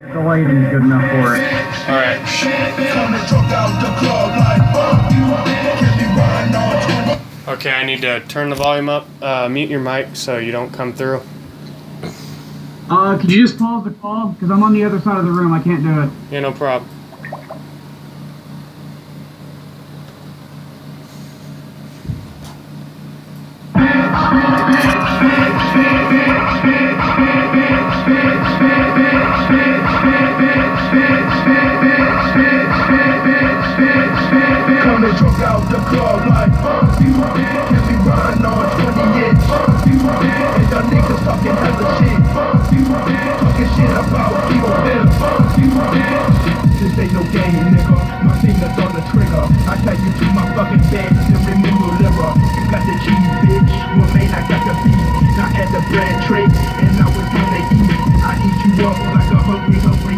The lighting's good enough for it. Alright. Okay, I need to turn the volume up. Uh, mute your mic so you don't come through. Uh, could you just pause the call? Because I'm on the other side of the room. I can't do it. Yeah, no problem. Like uh, Can't be riding on 20 inch uh, And the niggas shit Talking shit about ain't no game, nigga My fingers on the trigger I you. to my bed and remove your got the cheese, bitch I got the beef bread And it's time to eat I eat you up like a hungry, hungry